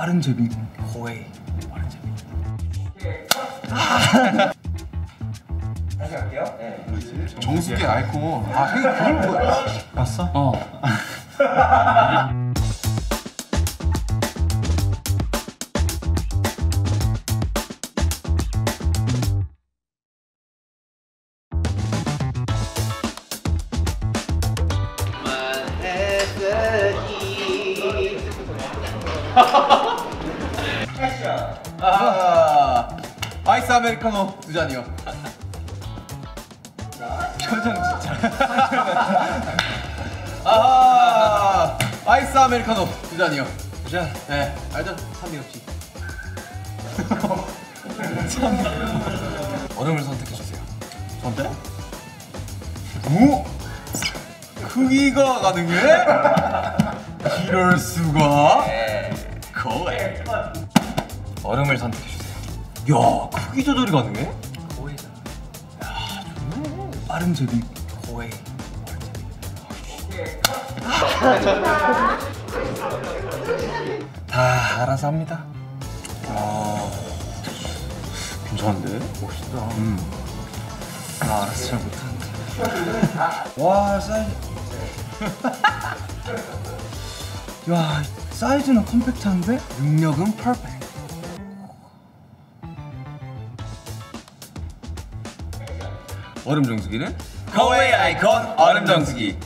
빠른 제비 호웨이 빠른 제비 다시 갈게요. 네. 정수기 아이콘. 아, 형이 그걸 뭐. 봤어? 어 아, 아이스 아메리카노 두 잔이요. 표정 진짜. 아, 아이스 아메리카노 두 잔이요. 두 잔. 네, 알죠? 산미 없이. 얼음을 선택해 주세요. 선택? 오, 크기가 가능해? 이럴 수가? 거에. 얼음을 선택해 주세요. 야, 크기 조절이 가능해? 호웨이잖아 야 좋네 빠른 제비 호웨이 다 알아서 합니다. 아, 괜찮은데? 멋있다. 음. 나 알아서 잘 못하는데. 와, 사이즈. 야 사이즈는 컴팩트한데 능력은 퍼펙트 얼음 정수기는? 거웨이 아이콘 얼음 정수기.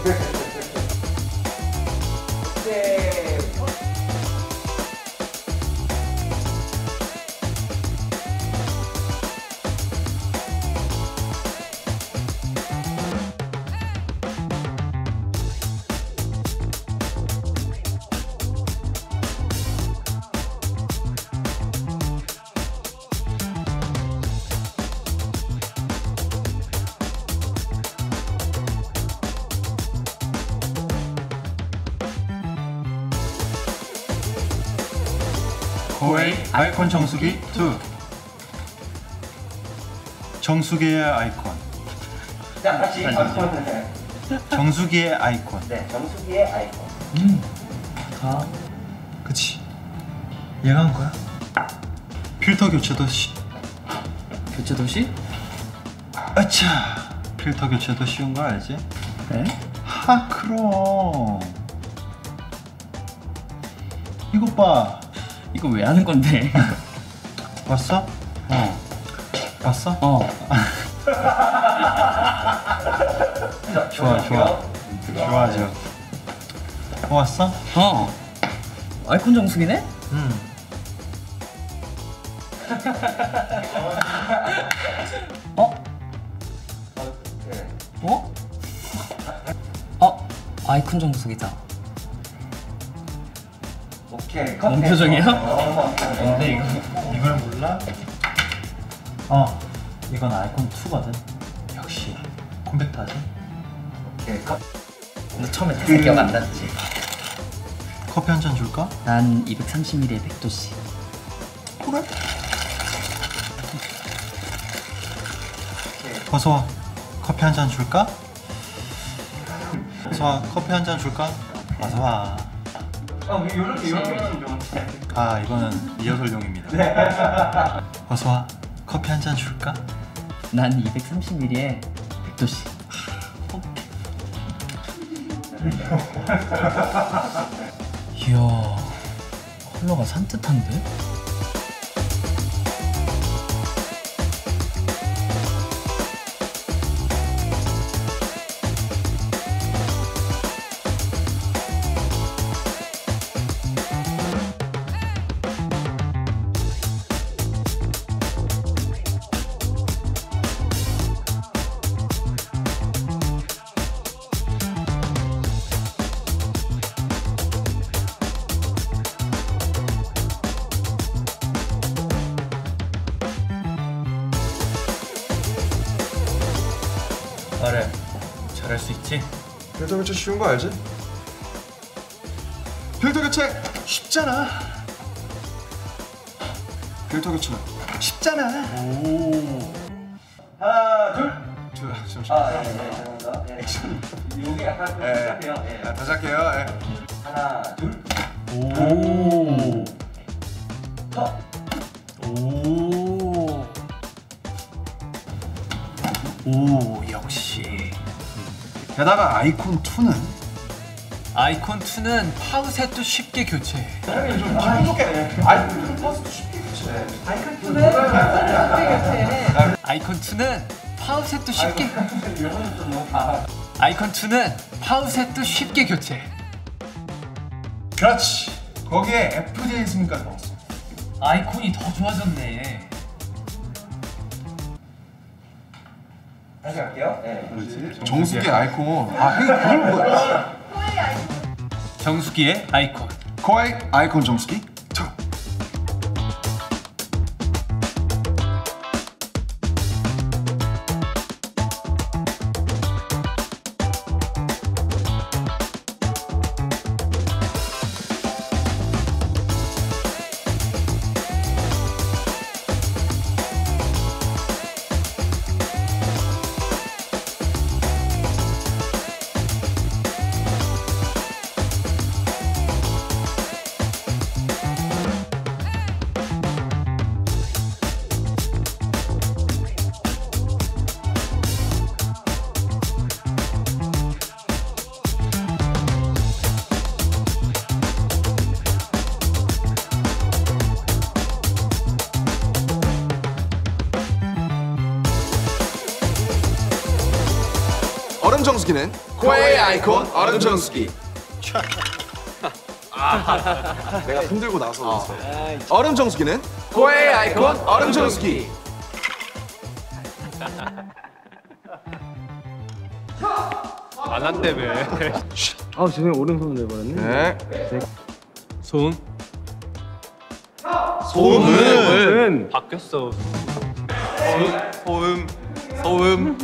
고웨이 아이콘 정수기 2 정수기의 아이콘 자, 다시 아이콘. 정수기의 아이콘 네, 정수기의 아이콘. 다 그치 얘가 한 거야? 필터 교체도 쉬 교체 도시? 아차 필터 교체 도 쉬운 거 알지? 네? 하 그럼 이것 봐 이거 왜 하는 건데? 봤어? 어 봤어? 어 좋아 좋아 좋아져 보았어? 어. 아이콘 정수기네? 응 어? 어? 어? 아이콘 정수기다. 오케이. 뭔 표정이야? 근데 이거 이걸 몰라? 어 이건 아이콘 2거든 역시 컴팩트하지? 오케이. 컷. 근데 처음에 자세 기억 안 났지. 커피 한 잔 줄까? 난 230ml에 100도씨. 그래 어서와 커피 한 잔 줄까? 어서와 커피 한 잔 줄까? 어서와 아, 이렇게 이렇게 하시면 아 이거는 리허설용입니다 어서 와 커피 한 잔 줄까? 난 230ml에 100도씨. 이야, 컬러가 산뜻한데? 잘할 수 있지? 필터 교체 쉬운 거 알지? 필터 교체 쉽잖아. 필터 교체. 쉽잖아. 오. 하나, 둘. 저, 잠시만. 아, 예, 예, 죄송합니다. 예. 액션. 요게 약간 좀 예. 복잡해요. 예. 아, 다시 할게요. 예. 하나, 둘. 오. 더. 오. 오, 역시. 게다가 아이콘 2는 아이콘 2는 파우셋도 쉽게 교체해. 기분 좋게 아이콘 퍼스트 쉽게 교체. 아이콘 2는 파우셋도 쉽게 아이콘 2는 파우셋도 쉽게 교체해. 그렇지. 거기에 FJ 스민까지 넣었어. 아이콘이 더 좋아졌네. 다시 갈게요. 예. 정수기 아이콘. 아, 형 그걸 뭐야? 정수기의 아이콘. 코아이 아이콘 정수기. 정수기는 코웨이 아이콘 얼음 정수기. 내가 힘들고 나서 그랬어. 얼음 정수기는 코웨이 아이콘 얼음 정수기. 아, 죄송해요. 오른손으로 해버렸네. 네. 소음. 소음은 바뀌었어. 소음 소음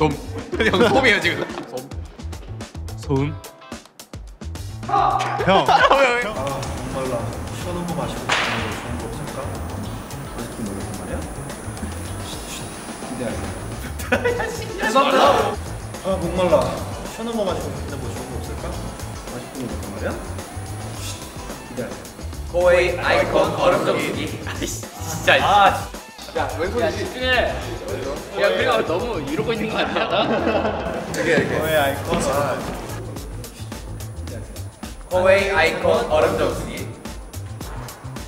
돔 그냥 돔이에요 지금 소음. 아 목말라 시원한 거 마시고 근데 뭐 좋은 거 없을까? 거 먹단 말이야? 코웨이 아이콘 얼음 정수기. 진짜. 아, 야 왼손이 집중해. 야 그냥 너무 이러고 있는 거 아니야? 나? 왜 아이콘 아, 코웨이 아이콘 얼음 정수기.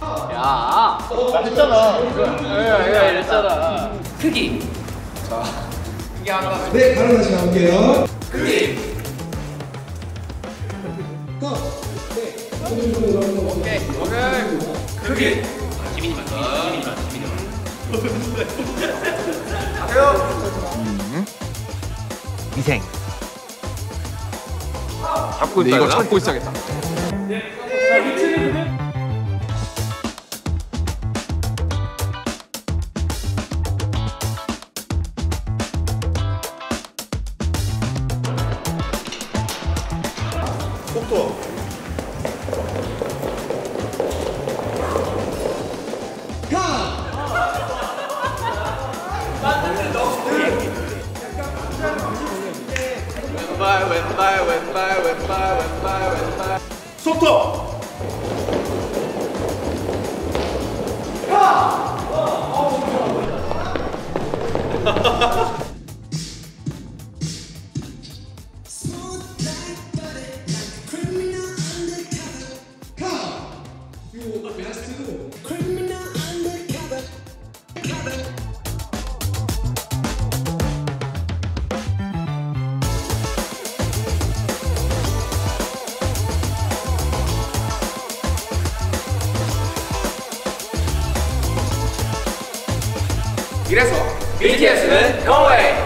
야. 맛있잖아 야, 야 이랬잖아. 크기. 자. 크기 하나. 네, 바로 다시 가볼게요. 크기. 오케이. 오케이. 크기. 기민이 맞지? 기민이 맞지? 기민이 맞지? 잡고 있다. 이거 찾고 있어야겠다. 속도 왼발 왼발 왼발 왼발 왼발 왼발. 속도 이래서 BTS는 코웨